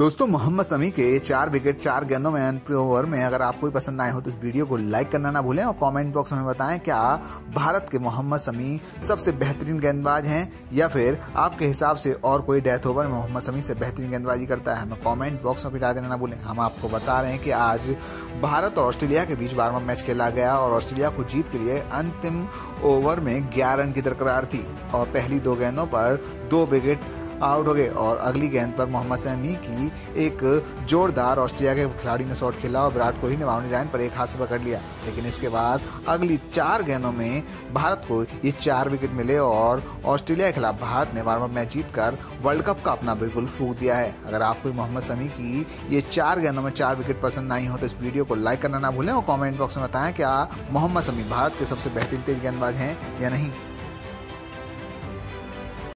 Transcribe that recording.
दोस्तों, मोहम्मद समी के चार विकेट, चार गेंदों में अंत ओवर में अगर आपको भी पसंद आए हो तो इस वीडियो को लाइक करना ना भूलें और कमेंट बॉक्स में बताएँ क्या भारत के मोहम्मद समी सबसे बेहतरीन गेंदबाज हैं या फिर आपके हिसाब से और कोई डेथ ओवर में मोहम्मद समी से बेहतरीन गेंदबाजी करता है। हमें कॉमेंट बॉक्स में बता देना ना भूलें। हम आपको बता रहे हैं कि आज भारत और ऑस्ट्रेलिया के बीच बारवा मैच खेला गया और ऑस्ट्रेलिया को जीत के लिए अंतिम ओवर में ग्यारह रन की दरकरार थी और पहली दो गेंदों पर दो विकेट आउट हो गए। और अगली गेंद पर मोहम्मद सैमी की एक जोरदार ऑस्ट्रेलिया के खिलाड़ी ने शॉट खेला और विराट कोहली ने बाउंड्री लाइन पर एक हाथ से पकड़ लिया। लेकिन इसके बाद अगली चार गेंदों में भारत को ये चार विकेट मिले और ऑस्ट्रेलिया के खिलाफ भारत ने वार्म मैच जीत वर्ल्ड कप का अपना बिल्कुल फूक दिया है। अगर आपको मोहम्मद समी की ये चार गेंदों में चार विकेट पसंद नहीं हो तो इस वीडियो को लाइक करना ना भूलें और कॉमेंट बॉक्स में बताएँ क्या मोहम्मद समी भारत के सबसे बेहतरीन तेज गेंदबाज हैं या नहीं।